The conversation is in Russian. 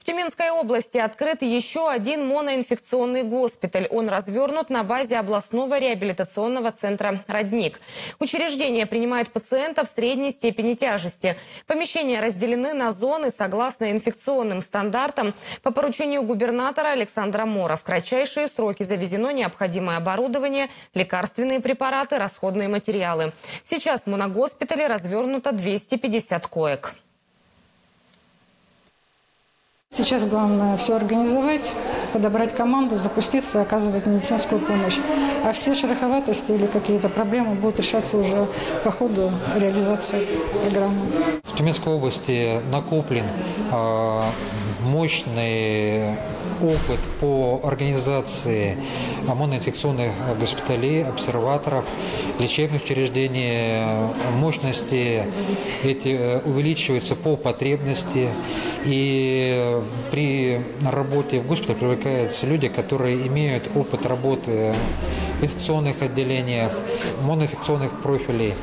В Тюменской области открыт еще один моноинфекционный госпиталь. Он развернут на базе областного реабилитационного центра «Родник». Учреждение принимает пациентов средней степени тяжести. Помещения разделены на зоны согласно инфекционным стандартам. По поручению губернатора Александра Мора в кратчайшие сроки завезено необходимое оборудование, лекарственные препараты, расходные материалы. Сейчас в моногоспитале развернуто 250 коек. Сейчас главное все организовать, подобрать команду, запуститься, оказывать медицинскую помощь. А все шероховатости или какие-то проблемы будут решаться уже по ходу реализации программы. В Тюменской области накоплен э, мощный опыт по организации моноинфекционных госпиталей, обсерваторов, лечебных учреждений. Мощности эти увеличиваются по потребности. И при работе в госпитале привлекаются люди, которые имеют опыт работы в инфекционных отделениях, моноинфекционных профилей.